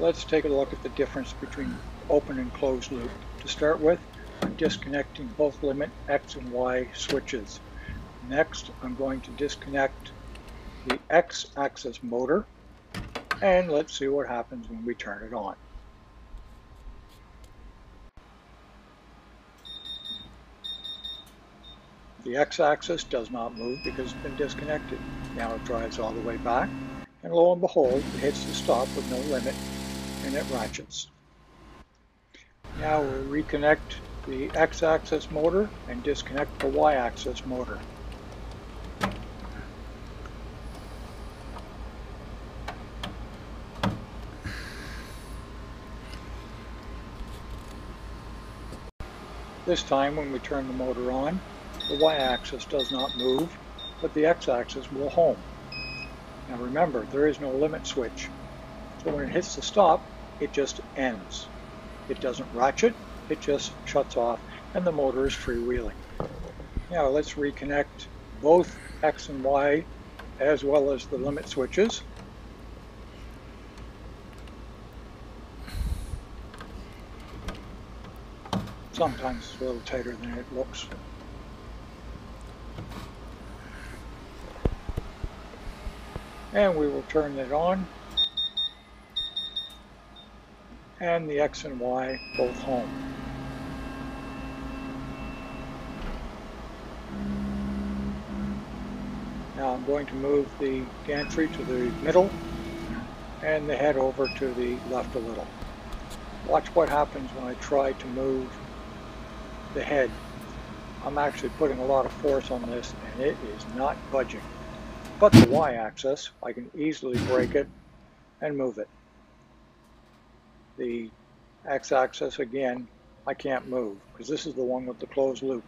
let's take a look at the difference between open and closed loop. To start with, I'm disconnecting both limit X and Y switches. Next, I'm going to disconnect the X axis motor and let's see what happens when we turn it on. The x-axis does not move because it's been disconnected. Now it drives all the way back, and lo and behold, it hits the stop with no limit, and it ratchets. Now we'll reconnect the x-axis motor and disconnect the y-axis motor. This time when we turn the motor on, the y-axis does not move, but the x-axis will home. Now remember, there is no limit switch. So when it hits the stop, it just ends. It doesn't ratchet, it just shuts off, and the motor is freewheeling. Now let's reconnect both X and Y as well as the limit switches. Sometimes it's a little tighter than it looks. and we will turn it on and the X and Y both home. Now I'm going to move the gantry to the middle and the head over to the left a little. Watch what happens when I try to move the head. I'm actually putting a lot of force on this and it is not budging but the y-axis, I can easily break it and move it. The x-axis, again, I can't move because this is the one with the closed loop.